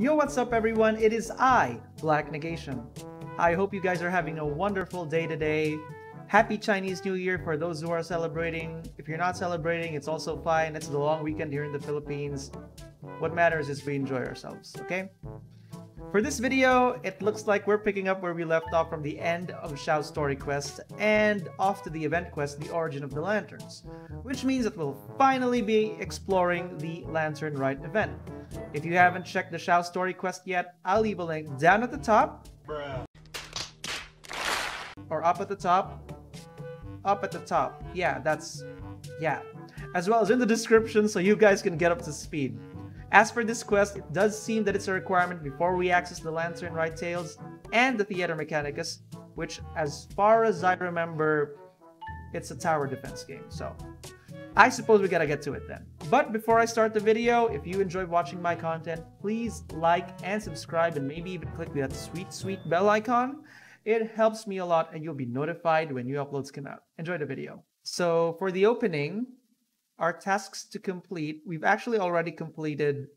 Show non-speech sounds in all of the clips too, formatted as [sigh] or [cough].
Yo, what's up everyone? It is I, Black Negation. I hope you guys are having a wonderful day today. Happy Chinese New Year for those who are celebrating. If you're not celebrating, it's also fine. It's the long weekend here in the Philippines. What matters is we enjoy ourselves, okay? For this video, it looks like we're picking up where we left off from the end of Xiao's story quest and off to the event quest, The Origin of the Lanterns, which means that we'll finally be exploring the Lantern Rite event. If you haven't checked the Xiao story quest yet, I'll leave a link down at the top. Bruh. Or up at the top. Up at the top. Yeah, that's... Yeah. As well as in the description so you guys can get up to speed. As for this quest, it does seem that it's a requirement before we access the Lantern Rite Tales and the Theater Mechanicus, which as far as I remember, it's a tower defense game, so I suppose we gotta get to it then. But before I start the video, if you enjoy watching my content, please like and subscribe and maybe even click that sweet, sweet bell icon. It helps me a lot and you'll be notified when new uploads come out. Enjoy the video. So for the opening, our tasks to complete, we've actually already completed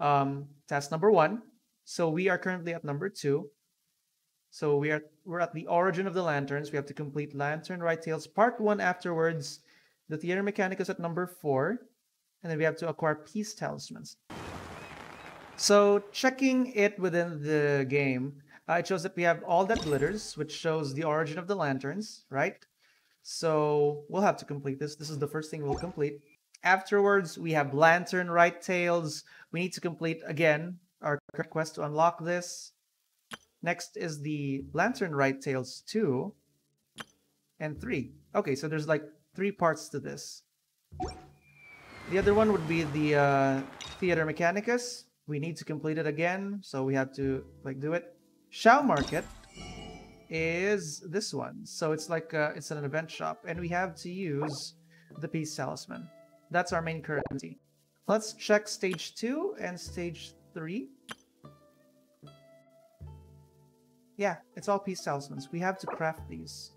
um, task number one. So we are currently at number two. So we are we're at the origin of the lanterns. We have to complete Lantern Rite Tales Part 1 afterwards. The Theater Mechanicus at number 4. And then we have to acquire Peace Talismans. So checking it within the game, uh, it shows that we have all that glitters, which shows the origin of the lanterns, right? So we'll have to complete this. This is the first thing we'll complete. Afterwards, we have Lantern Rite Tales. We need to complete, again, our quest to unlock this. Next is the Lantern Rite Tales 2 and 3. Okay, so there's like three parts to this. The other one would be the uh, Theater Mechanicus. We need to complete it again, so we have to like do it. Xiao Market is this one. So it's like uh, it's an event shop, and we have to use the Peace Talisman. That's our main currency. Let's check stage 2 and stage 3. Yeah, it's all Peace Talismans. We have to craft these.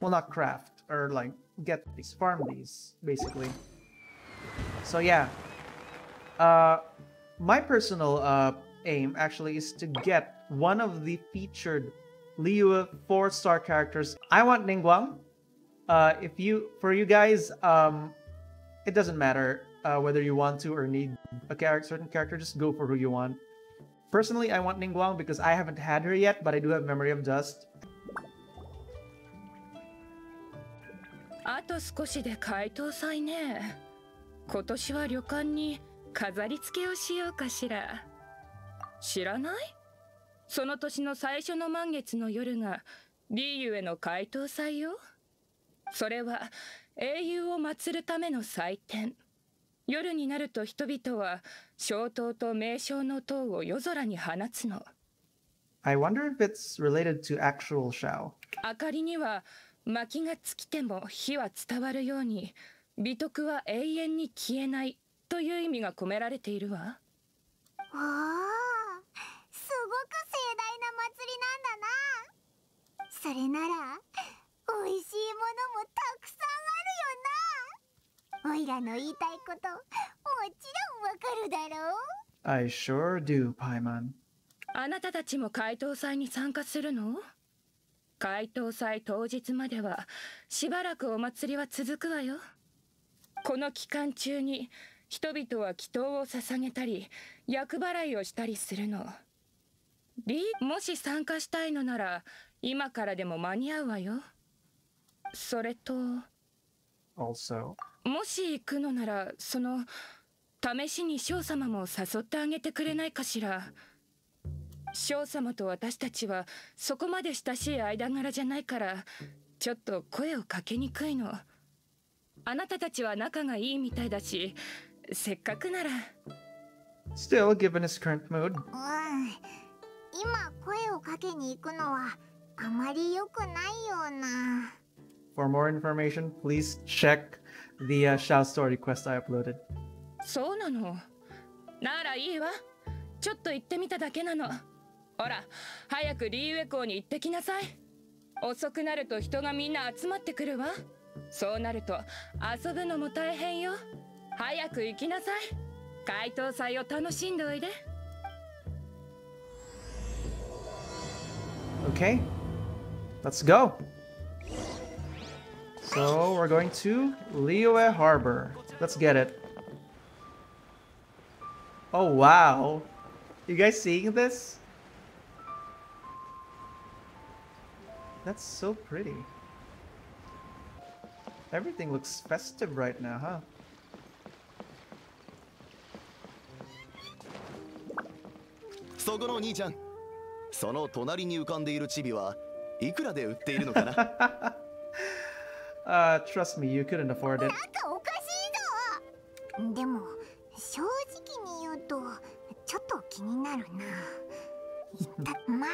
Well, not craft, or like get these, farm these, basically. So yeah, uh, my personal uh, aim actually is to get one of the featured Liyue four-star characters. I want Ningguang. Uh, if you, for you guys, um, it doesn't matter uh, whether you want to or need a character, certain character. Just go for who you want. Personally, I want Ningguang because I haven't had her yet, but I do have Memory of Dust. その年の最初の満月の夜がリーユへの解凍祭よ。それは英雄を祀るための祭典。夜になると人々は小灯と名称の塔を夜空に放つの。I wonder if it's related to actual Shao 明かりには薪が尽きても火は伝わるように美徳は永遠に消えないという意味が込められているわおーそれなら美味しいものもたくさんあるよな。おいらの言いたいこともちろんわかるだろう。I sure do, Paimon. あなたたちも解凍祭に参加するの？解凍祭当日まではしばらくお祭りは続くわよ。この期間中に人々は祈祷を捧げたり厄払いをしたりするのリもし参加したいのなら今からでも間に合うわよ。それと Also. もし行くのならその試しに翔様も誘ってあげてくれないかしら。翔様と私たちはそこまで親しい間柄じゃないからちょっと声をかけにくいの。あなたたちは仲がいいみたいだしせっかくなら。Still, given his current mood. うん今声をかけに行くのはあまり良くないような。For more information, please check the、uh, Shao Story quest I uploaded. そうなの？ならいいわ。ちょっと行ってみただけなの。ほら、早くリーウェ港に行ってきなさい。遅くなると人がみんな集まってくるわ。そうなると遊ぶのも大変よ。早く行きなさい。解凍祭を楽しんでおいで。Okay, let's go. So we're going to Liyue Harbor. Let's get it. Oh wow. You guys seeing this? That's so pretty. Everything looks festive right now, huh? そこのお兄ちゃん その隣に浮かんでいるチビはいくらで売っているのかな？[laughs] Uh, trust me, you couldn't afford it. なんかおかしいぞ。でも正直に言うとちょっと気になるな。[laughs] まあ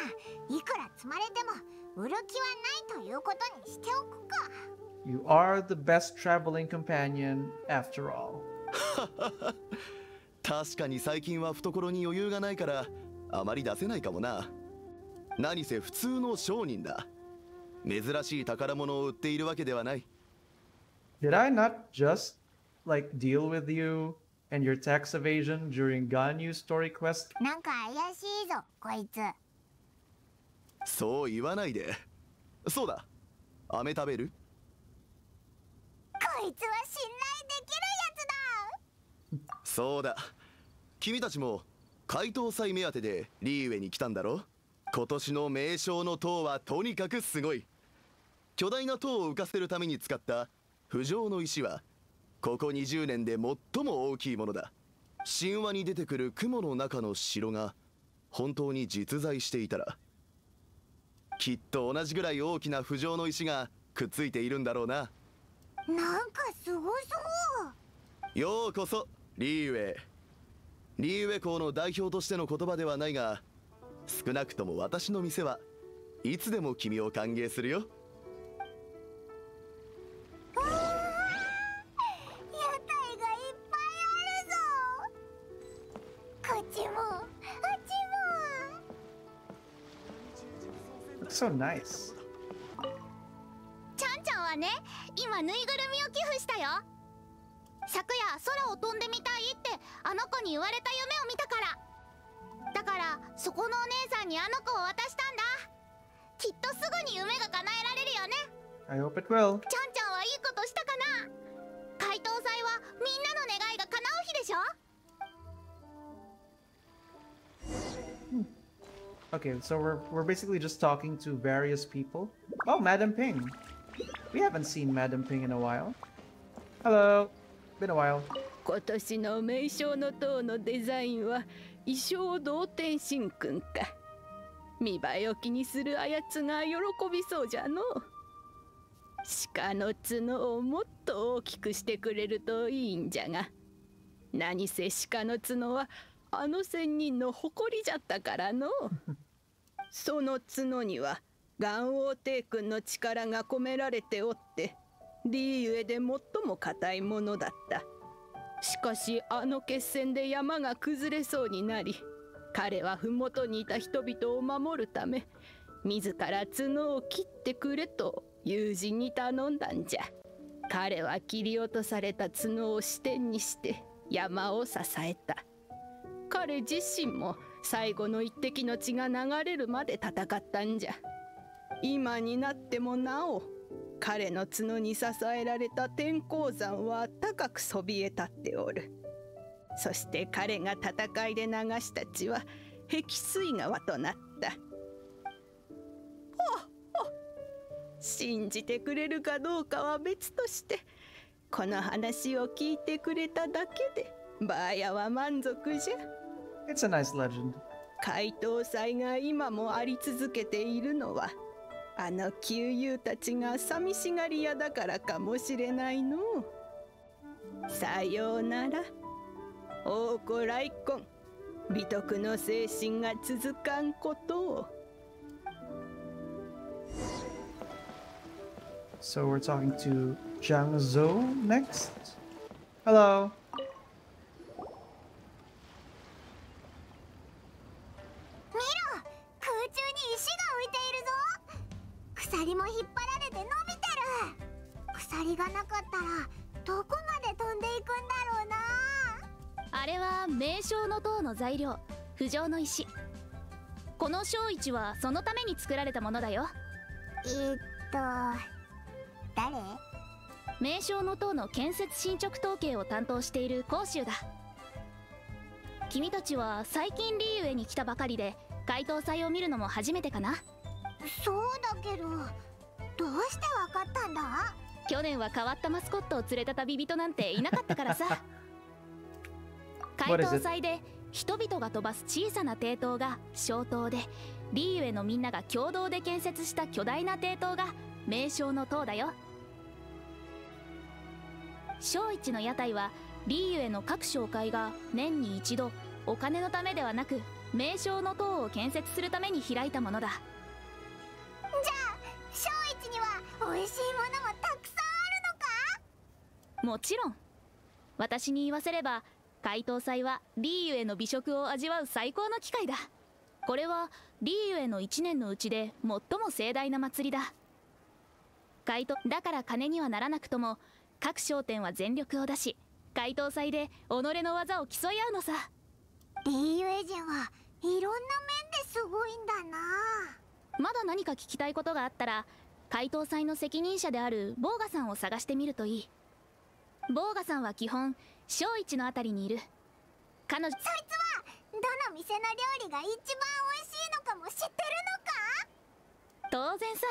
いくら積まれても売る気はないということにしておくか。You are the best traveling companion after all. [laughs] 確かに最近は懐に余裕がないからあまり出せないかもな何せ普通の商人だ。珍しい宝物を売っているわけではない。Did I not just like deal with you and your tax evasion during Ganyu story quest? なんか怪しいぞこいつ。そう言わないで。そうだ。飴食べる？こいつは信頼できるやつだ。そうだ。君たちも怪盗祭目当てでリーウェに来たんだろ？今年の名称の塔はとにかくすごい。巨大な塔を浮かせるために使った浮上の石はここ20年で最も大きいものだ。神話に出てくる雲の中の城が本当に実在していたらきっと同じぐらい大きな浮上の石がくっついているんだろうな。なんかすごそう。ようこそリーウェイ。リーウェ校の代表としての言葉ではないが少なくとも私の店はいつでも君を歓迎するよ。うわー屋台がいっぱいあるぞ。こっちもあっちも。Looks so nice. ちゃんちゃんはね今ぬいぐるみを寄付したよ。昨夜空を飛んでみたいってあの子に言われた夢を見たから。だからそこのお姉さんにあの子を渡したんだきっとすぐに夢が叶えられるよね I hope it will. ちゃんちゃんはいいことしたかな怪盗祭はみんなの願いが叶う日でしょ Okay, so we're we're basically just talking to various people. Oh, Madam Ping. We haven't seen Madam Ping in a while. Hello. Been a while. 今年の名称の塔のデザインは衣装同天神君か。見栄えを気にするあやつが喜びそうじゃの。鹿の角をもっと大きくしてくれるといいんじゃが。何せ鹿の角はあの仙人の誇りじゃったからの。その角には元王帝君の力が込められておってリーゆえで最も硬いものだった。しかしあの決戦で山が崩れそうになり彼は麓にいた人々を守るため自ら角を切ってくれと友人に頼んだんじゃ。彼は切り落とされた角を支点にして山を支えた。彼自身も最後の一滴の血が流れるまで戦ったんじゃ。今になってもなお彼の角に支えられた天候山は高くそびえ立っておる。そして彼が戦いで流した血は碧水川となった。おお信じてくれるかどうかは別としてこの話を聞いてくれただけでバーヤは満足じゃ。It's a nice legend. 怪盗祭が今もあり続けているのはあの旧友たちが寂しがり屋だからかもしれないのさようなら王子来婚美徳の精神が続かんことを So we're talking to Zhang Zhou next. Hello. 鎖も引っ張られて伸びてる。鎖がなかったらどこまで飛んでいくんだろうな。あれは名称の塔の材料。浮上の石。この小一はそのために作られたものだよ。えー、っと誰？名称の塔の建設進捗統計を担当している講習だ。君たちは最近リーウェに来たばかりで街頭祭を見るのも初めてかなそうだけどどうしてわかったんだ？去年は変わったマスコットを連れた旅人なんていなかったからさ。[laughs] 頭 it? 祭で人々が飛ばす小さな堤塔が小塔でリーウェのみんなが共同で建設した巨大な堤塔が名称の塔だよ。小一の屋台はリーウェの各商会が年に一度お金のためではなく名称の塔を建設するために開いたものだ美味しいものもたくさもちろん。私に言わせれば街頭祭はリーユへの美食を味わう最高の機会だ。これはリーユへの1年のうちで最も盛大な祭りだ。街頭だから金にはならなくとも各商店は全力を出し街頭祭で己の技を競い合うのさ。あるのかリーユエジェはいろんな面ですごいんだな。まだ何か聞きたいことがあったら街頭祭の責任者であるボーガさんを探してみるといい。ボーガさんは基本小一のあたりにいる。彼女そいつはどの店の料理が一番美味しいのかも知ってる当然さ。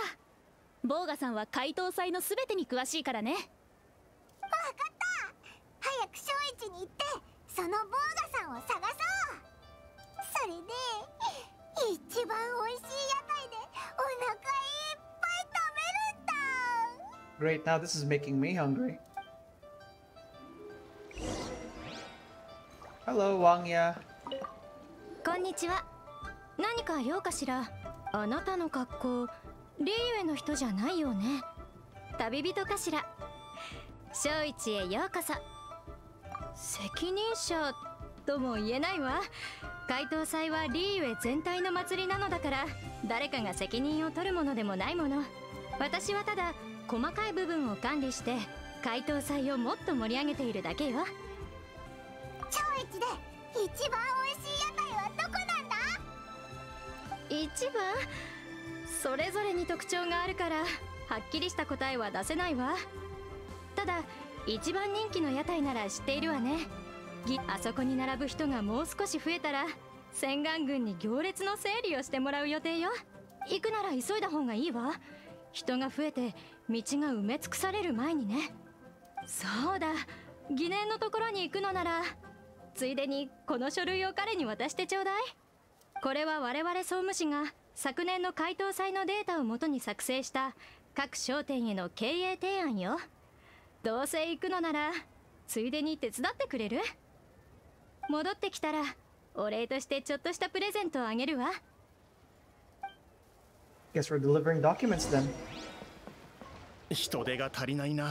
ボーガさんは街頭祭の全てに詳しいからね。のかわかった。早く小一に行ってそのボーガさんを探そう。それで一番美味しい屋台 Great, now this is making me hungry. Hello, Wangya. こんにちは何か用かしらあなたの格好リーユエの人じゃないよね旅人かしら小一へようこそ責任者とも言えないわ街頭祭はリーユエ全体の祭りなのだから誰かが責任を取るものでもないもの私はただ細かい部分を管理して街頭祭をもっと盛り上げているだけよ。小一で一番美味しい屋台はどこなんだ？一番？それぞれに特徴があるからはっきりした答えは出せないわ。ただ一番人気の屋台なら知っているわね。ぎあそこに並ぶ人がもう少し増えたら洗顔軍に行列の整理をしてもらう予定よ。行くなら急いだ方がいいわ。人が増えて道が埋め尽くされる前にね。そうだ。疑念のところに行くのならついでにこの書類を彼に渡してちょうだい。これは我々総務士が昨年の回答祭のデータをもとに作成した各商店への経営提案よ。どうせ行くのならついでに手伝ってくれる？戻ってきたらお礼としてちょっとしたプレゼントをあげるわ。Guess we're delivering documents then. 人手が足りないな。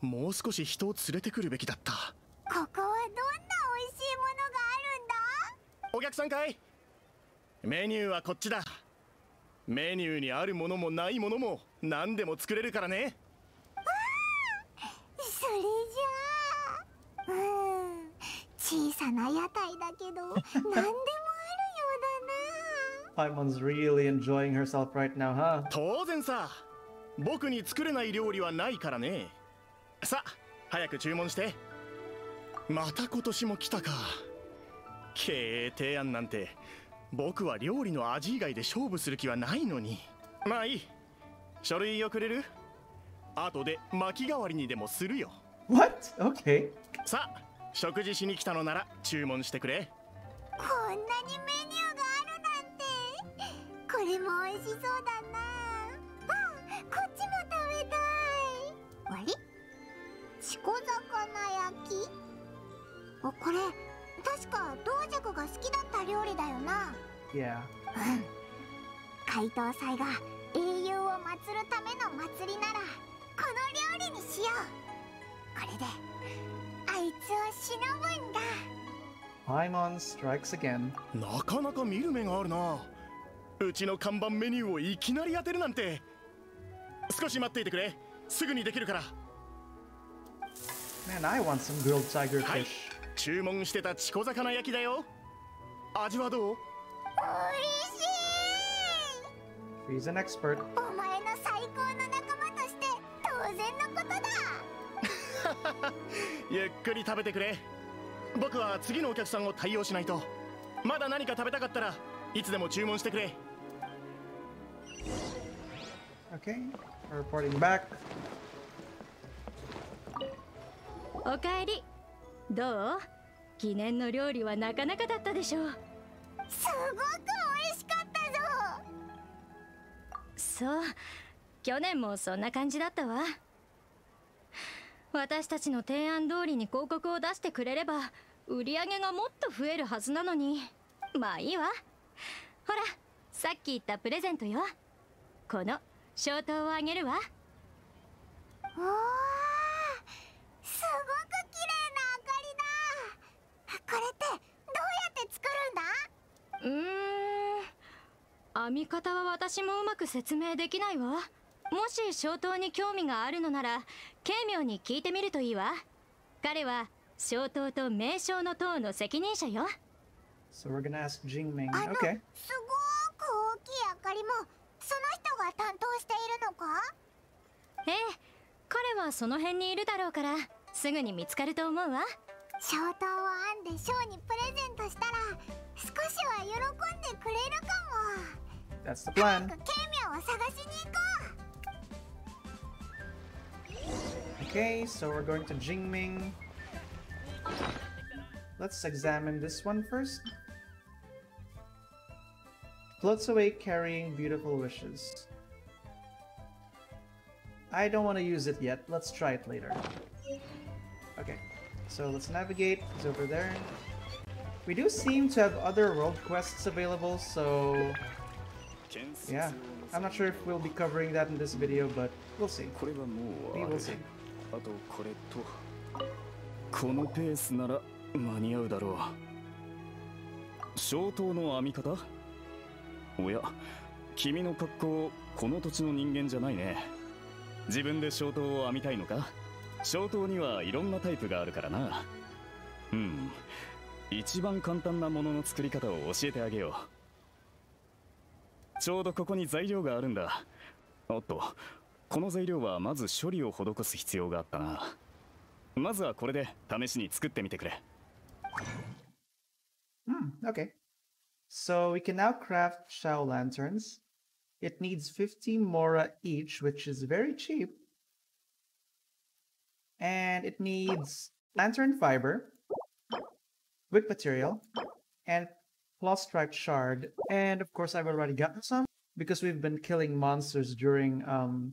もう少し人を連れてくるべきだった。ここはどんな美味しいものがあるんだ？お客さんかい？メニューはこっちだ。メニューにあるものもないものも何でも作れるからね。それじゃあ。うん小さな屋台だけど何でもあるようだな。Paimon's really enjoying herself right now, huh? 当然さ僕に作れない料理はないからね。さあ早く注文して。また今年も来たか。経営提案なんて。僕は料理の味以外で勝負する気はないのに。まあいい。書類をくれる？後で巻き代わりにでもするよ。What? Okay. さあ食事しに来たのなら注文してくれ。こんなにメニューがあるなんて。これも美味しそうだなチコ魚焼き？あこれ確か道尺が好きだった料理だよな。Yeah. うん。怪盗祭が英雄を祀るための祭りならこの料理にしよう。これであいつを忍ぶんだ。Paimon strikes again. なかなか見る目があるな。うちの看板メニューをいきなり当てるなんて。少し待っていてくれ。すぐにできるから Man, I want some grilled tiger はい fish. 注文してたチコ魚焼きだよ味はどう He's an expert. お前の最高の仲間として当然のことだゆっくり食べてくれ僕は次のお客さんを対応しないとまだ何か食べたかったらいつでも注文してくれ Okay, we're reporting back. おかえり。どう？記念の料理はなかなかだったでしょう。すごく美味しかったぞ。そう。去年もそんな感じだったわ。私たちの提案通りに広告を出してくれれば売り上げがもっと増えるはずなのに。まあいいわ。ほらさっき言ったプレゼントよ。この消灯をあげるわ。おーすごく綺麗な明かりだ。これってどうやって作るんだ？うーん。編み方は私もうまく説明できないわ。もし消灯に興味があるのなら軽妙に聞いてみるといいわ。彼は消灯と名称の塔の責任者よ。So we're gonna ask Jingming. あの、Okay. すごく大きい明かりもその人が担当しているのか？ええ彼はその辺にいるだろうからすぐに見つかると思うわ宵灯を編んでショーにプレゼントしたら少しは喜んでくれるかも That's the plan. 早くケイミョを探しに行こう Okay, so we're going to Jingming. Let's examine this one first. Floats away carrying beautiful wishes. I don't want to use it yet. Let's try it later. So let's navigate. It's over there. We do seem to have other world quests available, so yeah. I'm not sure if we'll be covering that in this video, but we'll see. We will see. あとこれとこのペースなら間に合うだろう消灯の編み方おや君の格好この土地の人間じゃないね自分で消灯を編みたいのか消灯にはいろんなタイプがあるからな。うん。一番簡単なものの作り方を教えてあげよう。ちょうどここに材料があるんだ。おっと。この材料はまず処理を施す必要があったな。まずはこれで試しに作ってみてくれ。Hmm, okay. So we can now craft Shao lanterns. It needs 50 Mora each, which is very cheap. And it needs lantern fiber, wick material, and cloth striped shard. And of course, I've already gotten some because we've been killing monsters during um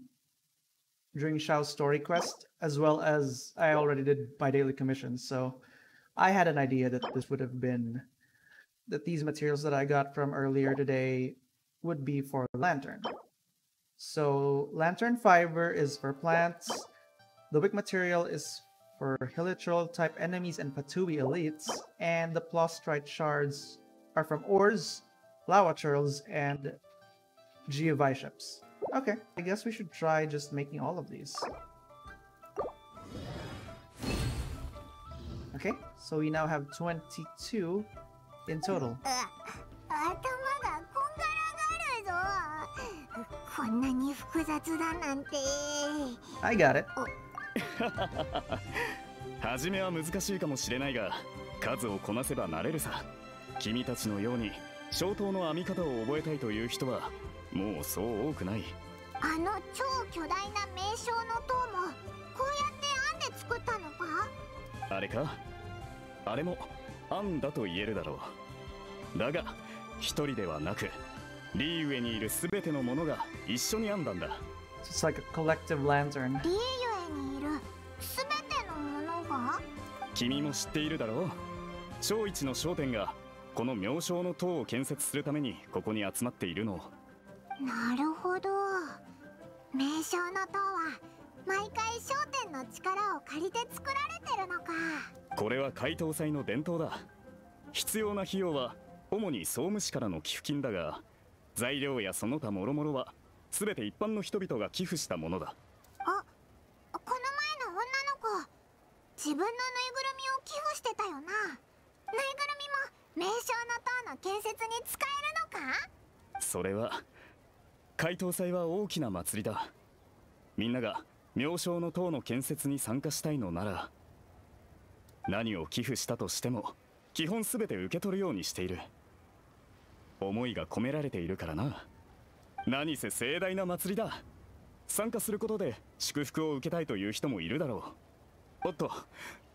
during Xiao's story quest, as well as I already did my daily commissions. So I had an idea that this would have been that these materials that I got from earlier today would be for lantern. So lantern fiber is for plants. The wick material is for Hilichurl type enemies and Fatui elites, and the Plostrite shards are from ores, lava churls, and geovishaps. Okay, I guess we should try just making all of these. Okay, so we now have 22 in total. I got it. 初めは難しいかもしれないが数をこなせばなれるさ。君たちのように消灯の編み方を覚えたいという人はもうそう多くない。あの超巨大な名称の塔もこうやって編んで作ったのか？あれか？あれも案だと言えるだろう。だが一人ではなくリーウェにいる全てのものが一緒に編んだんだ。It's like a collective lantern. 君も知っているだろう。超一の商店がこの妙正の塔を建設するためにここに集まっているの。なるほど。名称の塔は毎回商店の力を借りて作られてるのか。これは解凍祭の伝統だ。必要な費用は主に総務士からの寄付金だが材料やその他諸々は全て一般の人々が寄付したものだあこの前の女の子自分のぬいぐるみを寄付してたよな。ぬいぐるみも名称の塔の建設に使えるのか？それは怪盗祭は大きな祭りだ。みんなが妙正の塔の建設に参加したいのなら何を寄付したとしても基本全て受け取るようにしている。思いが込められているからな。何せ盛大な祭りだ。参加することで祝福を受けたいという人もいるだろう。おっと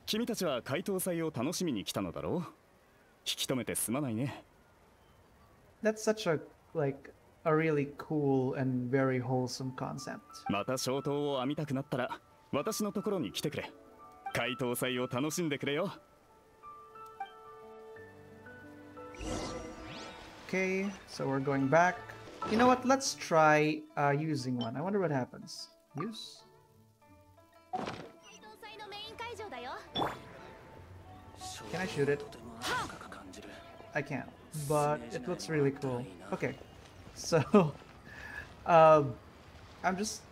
君たちは怪盗祭を楽しみに来たのだろう引き止めてすまないね That's such a like a really cool and very wholesome concept. また消灯を編みたくなったら私のところに来てくれ怪盗祭を楽しんでくれよ Okay, so we're going back. You know what? Let's try uh, using one. I wonder what happens. Use? Can I shoot it? I can't, but it looks really cool. Okay, so [laughs] um, I'm just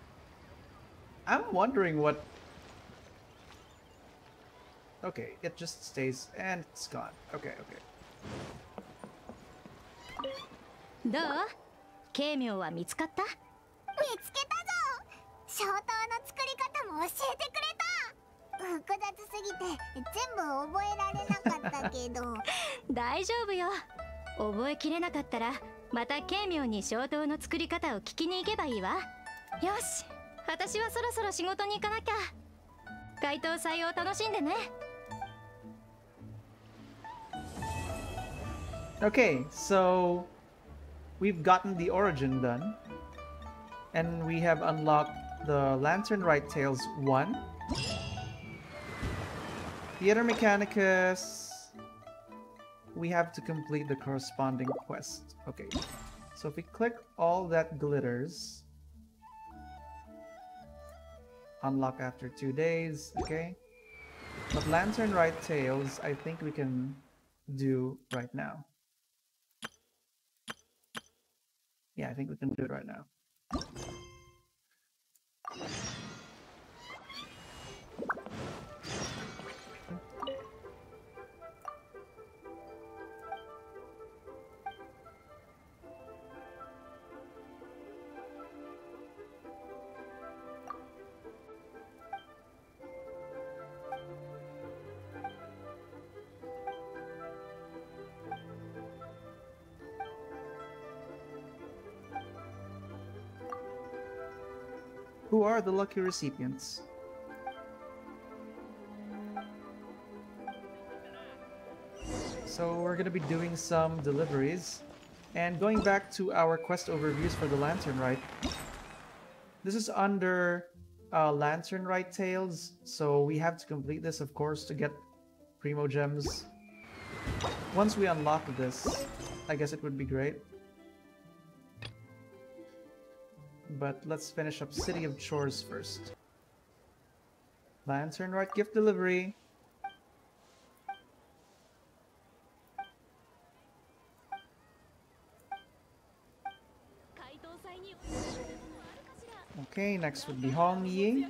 I'm wondering what. Okay, it just stays and it's gone. Okay, okay. どう景明は見つかった見つけたぞ宵灯の作り方も教えてくれた複雑すぎて全部覚えられなかったけど [laughs] 大丈夫よ覚えきれなかったらまた軽妙に消灯の作り方を聞きに行けばいいわよし私はそろそろ仕事に行かなきゃ街頭祭を楽しんでね Okay, so we've gotten the origin done. And we have unlocked the Lantern Right Tales 1. Theater Mechanicus. We have to complete the corresponding quest. Okay, so if we click all that glitters, unlock after two days, okay? But Lantern Rite Tales, I think we can do right now. Yeah, I think we can do it right now. Who are the lucky recipients? So we're gonna be doing some deliveries. And going back to our quest overviews for the Lantern Rite. This is under uh, Lantern Rite Tales, so we have to complete this, of course, to get Primogems. Once we unlock this, I guess it would be great. But let's finish up City of Chores first. Lantern Rite gift delivery. Okay, next would be Hong Yi.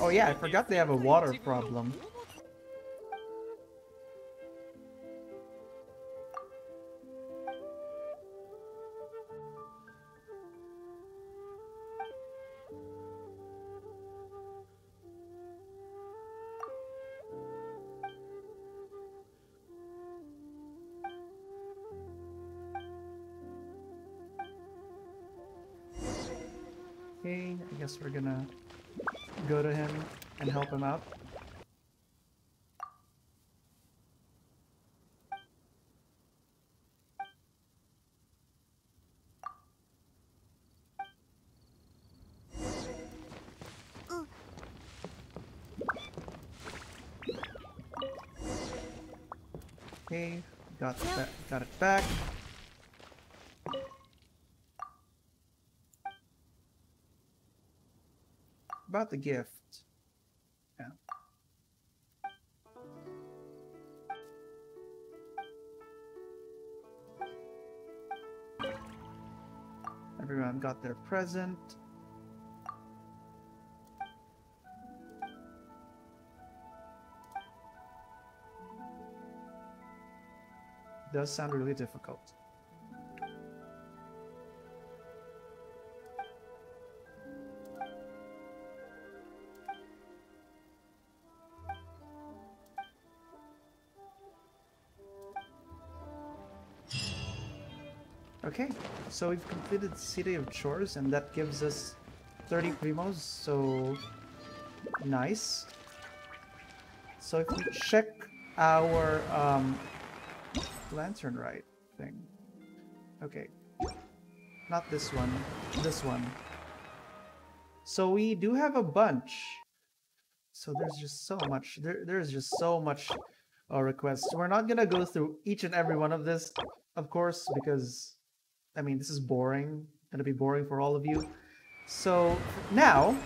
Oh yeah, I forgot they have a water problem. Guess we're gonna go to him and help him out. Okay, got that, got it back. about the gift. Yeah. Everyone got their present. It does sound really difficult. Okay, so we've completed City of Chores and that gives us 30 primos, so nice. So if we check our um, lantern rite thing. Okay. Not this one. This one. So we do have a bunch. So there's just so much. There, there's just so much uh, requests. We're not gonna go through each and every one of this, of course, because I mean this is boring. Gonna be boring for all of you. So now,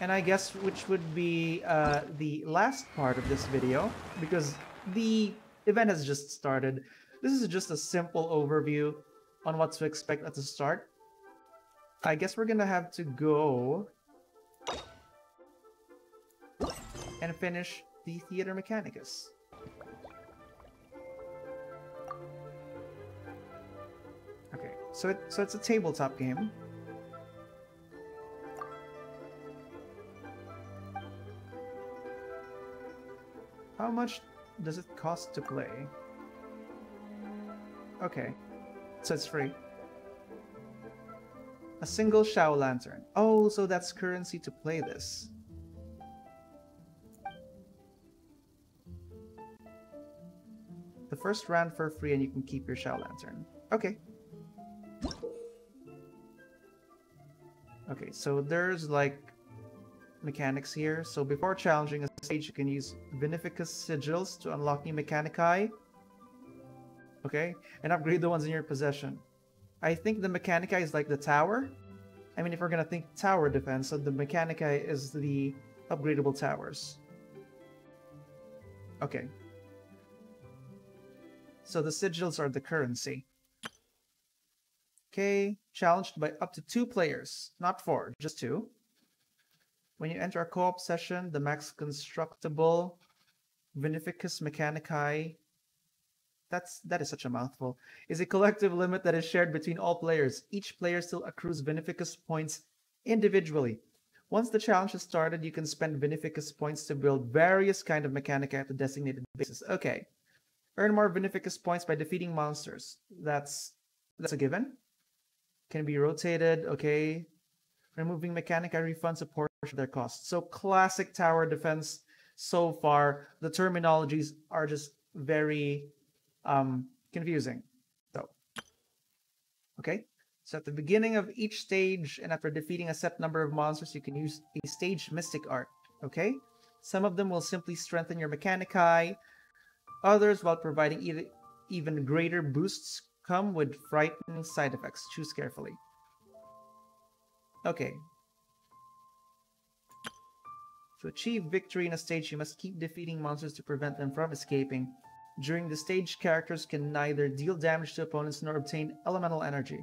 and I guess which would be uh, the last part of this video, because the event has just started. This is just a simple overview on what to expect at the start. I guess we're gonna have to go and finish the Theater Mechanicus. So it so it's a tabletop game. How much does it cost to play? Okay, so it's free. A single Xiao Lantern. Oh, so that's currency to play this. The first round for free and you can keep your Xiao Lantern. Okay. Okay, so there's like mechanics here. So before challenging a stage, you can use Vinificus Sigils to unlock new Mechanici. Okay, and upgrade the ones in your possession. I think the Mechanica is like the tower. I mean, if we're gonna think tower defense, so the Mechanica is the upgradable towers. Okay. So the sigils are the currency. Okay, challenged by up to two players, not four, just two. When you enter a co-op session, the max constructible Vinificus Mechanici that's that is such a mouthful. Is a collective limit that is shared between all players. Each player still accrues Vinificus points individually. Once the challenge is started, you can spend Vinificus points to build various kind of Mechanica at the designated bases. Okay. Earn more Vinificus points by defeating monsters. That's that's a given. Can be rotated, okay. Removing Mechanica refunds a portion of their cost. So classic tower defense so far. The terminologies are just very um, confusing. So, okay. So at the beginning of each stage and after defeating a set number of monsters, you can use a stage mystic art. Okay. Some of them will simply strengthen your Mechanici. Others, while providing either, even greater boosts, come with frightening side effects. Choose carefully. Okay. To achieve victory in a stage, you must keep defeating monsters to prevent them from escaping. During the stage, characters can neither deal damage to opponents nor obtain elemental energy.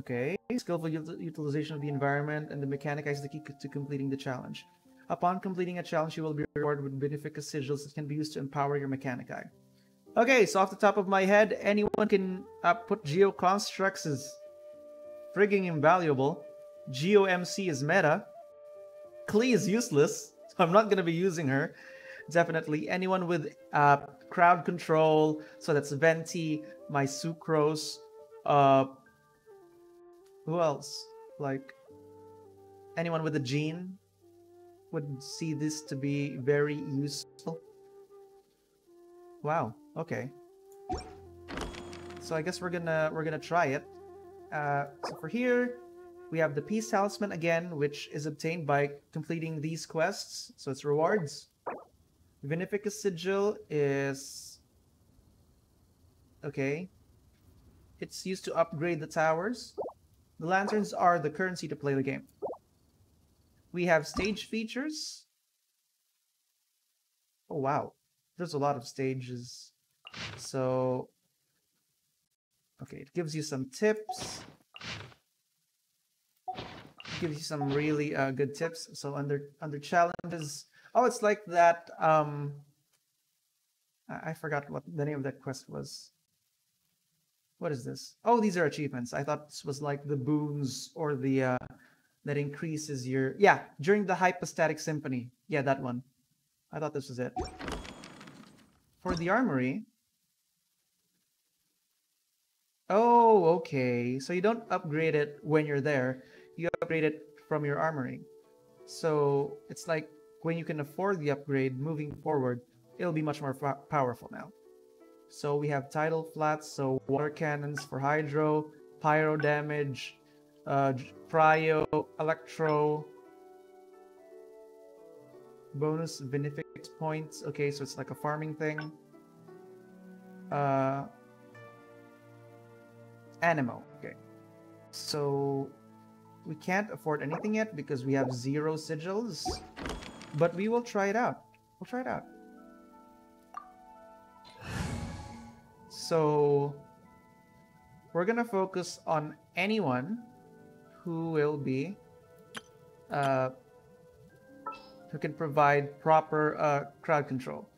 Okay, skillful util utilization of the environment and the Mechanica is the key to completing the challenge. Upon completing a challenge, you will be rewarded with Beneficus sigils that can be used to empower your Mechanici. Okay, so off the top of my head, anyone can uh, put Geo Constructs is frigging invaluable. Geo MC is meta. Klee is useless, so I'm not going to be using her definitely anyone with uh, crowd control. So that's Venti, my Sucrose. Uh, who else? Like anyone with a gene would see this to be very useful. Wow. Okay. So I guess we're gonna we're gonna try it. Uh, so for here, we have the Peace Talisman again, which is obtained by completing these quests. So it's rewards. Vinificus Sigil is... Okay. It's used to upgrade the towers. The lanterns are the currency to play the game. We have stage features. Oh, wow. There's a lot of stages. So... Okay, it gives you some tips. It gives you some really uh, good tips. So under under challenges, Oh, it's like that. Um, I, I forgot what the name of that quest was. What is this? Oh, these are achievements. I thought this was like the boons or the uh, that increases your yeah during the hypostatic symphony. Yeah, that one. I thought this was it. For the armory. Oh, okay. So you don't upgrade it when you're there. You upgrade it from your armory. So it's like when you can afford the upgrade moving forward, it'll be much more powerful now. So we have tidal flats, so water cannons for hydro, pyro damage, uh, cryo, electro, bonus benefic points. Okay, so it's like a farming thing. Uh, Anemo. Okay, so we can't afford anything yet because we have zero sigils, but we will try it out. We'll try it out. So we're gonna focus on anyone who will be uh, who can provide proper uh, crowd control.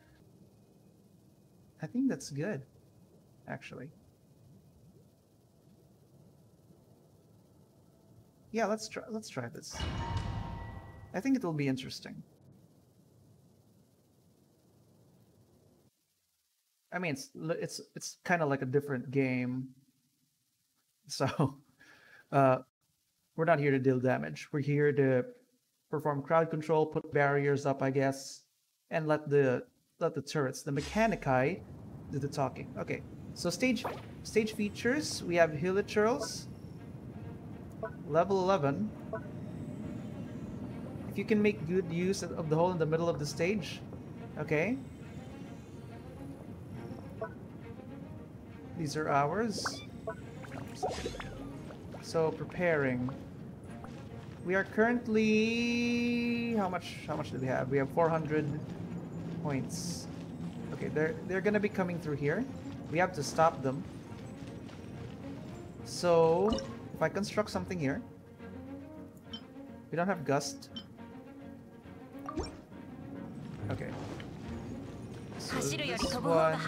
I think that's good, actually. Yeah, let's try. Let's try this. I think it will be interesting. I mean, it's it's it's kind of like a different game. So, [laughs] uh, we're not here to deal damage. We're here to perform crowd control, put barriers up, I guess, and let the let the turrets, the mechanici, do the talking. Okay, so stage stage features. We have hilichurls, level 11. If you can make good use of the hole in the middle of the stage, okay. These are ours. So preparing. We are currently how much how much do we have? We have 400 points. Okay, they're they're gonna be coming through here. We have to stop them. So if I construct something here, we don't have gust. Okay. So this one,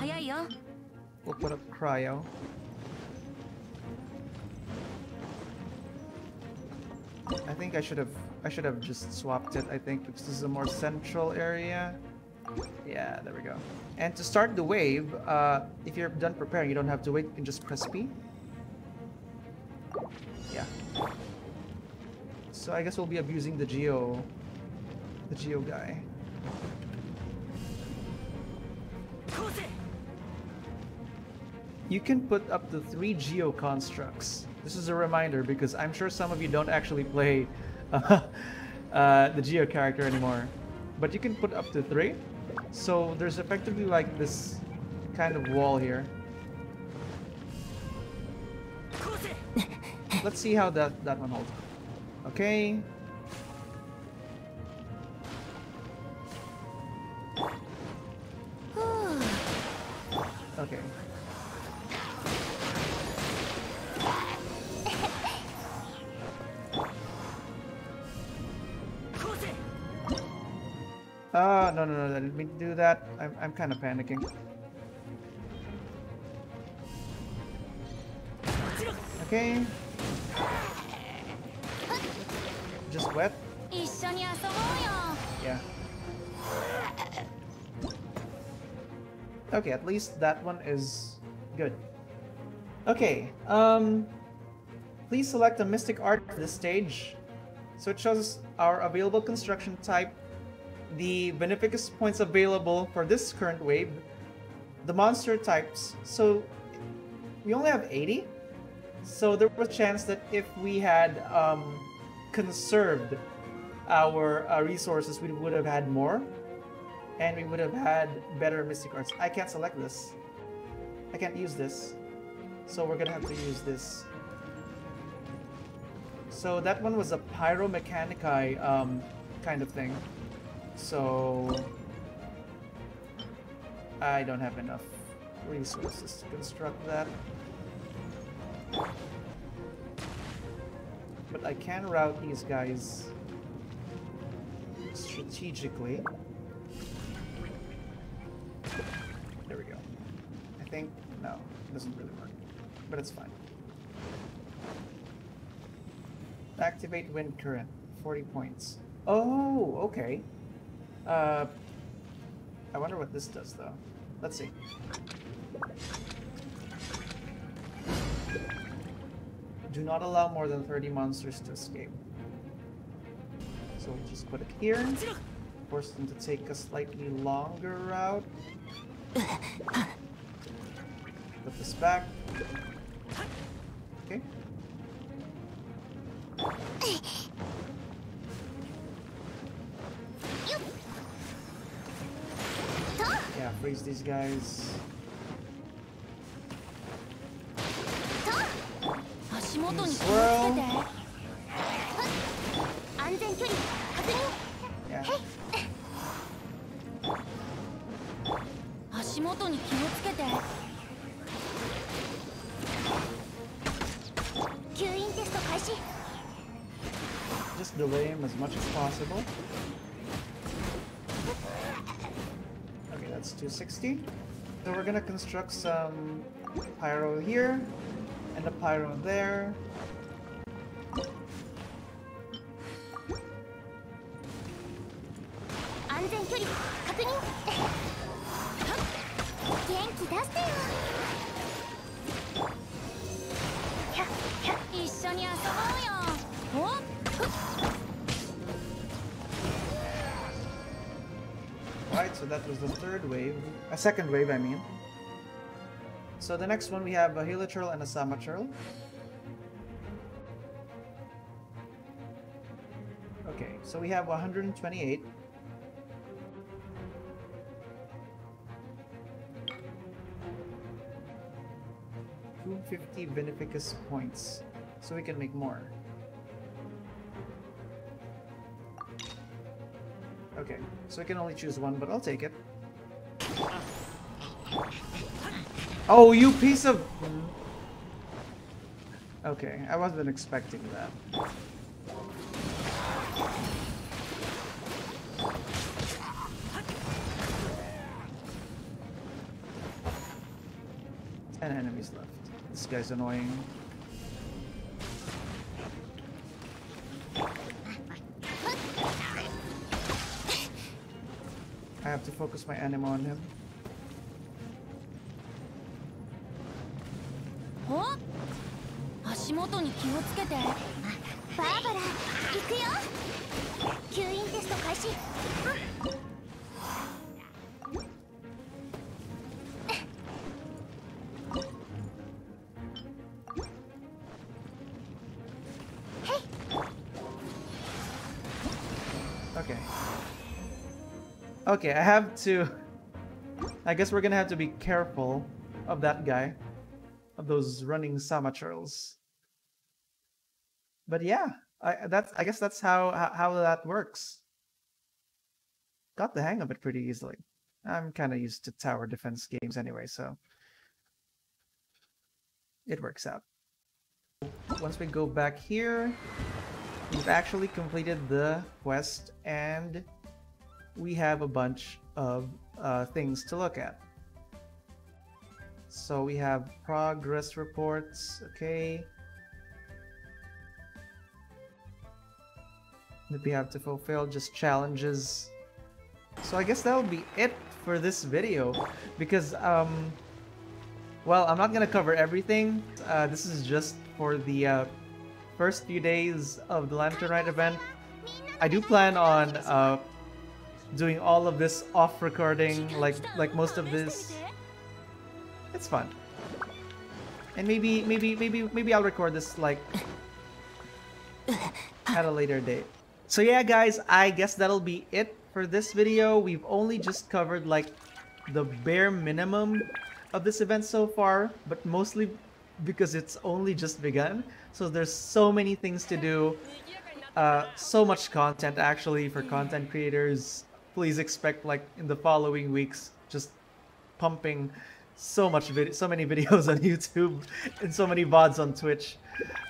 we'll put up cryo. I think I should have I should have just swapped it, I think, because this is a more central area. Yeah, there we go. And to start the wave, uh, if you're done preparing, you don't have to wait, you can just press P. So I guess we'll be abusing the Geo, the Geo guy. You can put up to three Geo constructs. This is a reminder because I'm sure some of you don't actually play uh, [laughs] uh, the Geo character anymore. But you can put up to three. So there's effectively like this kind of wall here. Let's see how that, that one holds. Okay. Okay. Ah, no, no, no, mean to do that. I'm, I'm kind of panicking. Okay. Just wet? Yeah. Okay, at least that one is good. Okay, um... Please select a Mystic Art for this stage. So it shows our available construction type, the Beneficus points available for this current wave, the monster types. So we only have 80. So there was a chance that if we had um, conserved our uh, resources, we would have had more. And we would have had better Mystic Arts. I can't select this. I can't use this. So we're gonna have to use this. So that one was a Pyromechanici um, kind of thing. So... I don't have enough resources to construct that. But I can route these guys strategically. There we go. I think, no, it doesn't really work. But it's fine. Activate wind current, 40 points. Oh, okay. Uh, I wonder what this does though. Let's see. Do not allow more than 30 monsters to escape. So we'll just put it here. Force them to take a slightly longer route. Put this back. Okay. Yeah, freeze these guys. 元に気をつけて Swirl. 安全距離確認 Yeah. 足元に気をつけて吸引テスト開始 Just delay him as much as possible. Okay, that's 260. So we're gonna construct some pyro here and a pyro there. Right, so that was the third wave. A second wave, I mean. So the next one we have a Hilichurl and a Samachurl. Okay, so we have 128. Two fifty Beneficus points, so we can make more. Okay, so we can only choose one, but I'll take it. Oh, you piece of... Okay, I wasn't expecting that. Ten enemies left. This guy's annoying. I have to focus my anima on him. 足元に気をつけてバーバラ行くよ吸引テスト開始 Okay. Okay, I have to... I guess we're gonna have to be careful of that guy. Of those running Samachurls. But yeah, I that's I guess that's how, how that works. Got the hang of it pretty easily. I'm kind of used to tower defense games anyway, so it works out. Once we go back here, we've actually completed the quest and we have a bunch of uh, things to look at. So we have progress reports, okay. That we have to fulfill just challenges. So I guess that'll be it for this video because um well I'm not gonna cover everything. Uh, this is just for the uh, first few days of the Lantern Rite event. I do plan on uh, doing all of this off recording like like most of this it's fun and maybe maybe maybe maybe i'll record this like at a later date so yeah guys i guess that'll be it for this video. We've only just covered like the bare minimum of this event so far but mostly because it's only just begun. So there's so many things to do. Uh, so much content actually for content creators. Please expect like in the following weeks just pumping so much video so many [laughs] videos on youtube and so many vods on twitch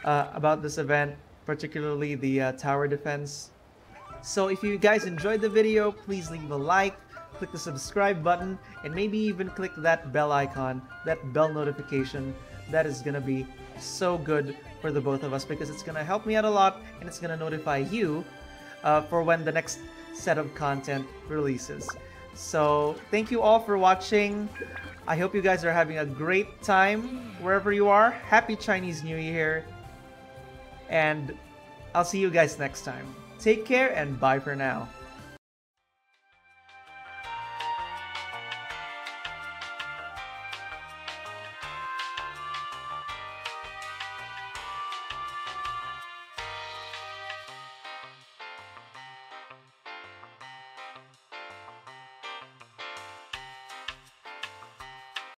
uh, about this event particularly the uh, tower defense so if you guys enjoyed the video please leave a like click the subscribe button, and maybe even click that bell icon, that bell notification. That is gonna be so good for the both of us because it's gonna help me out a lot and it's gonna notify you uh, for when the next set of content releases. So thank you all for watching. I hope you guys are having a great time wherever you are. Happy Chinese New Year. And I'll see you guys next time. Take care and bye for now.